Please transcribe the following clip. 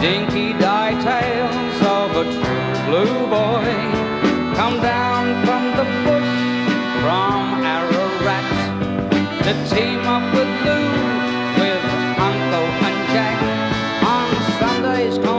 dinky dye tales of a true blue boy come down from the bush from Ararat to team up with Lou with Uncle and Jack on Sundays.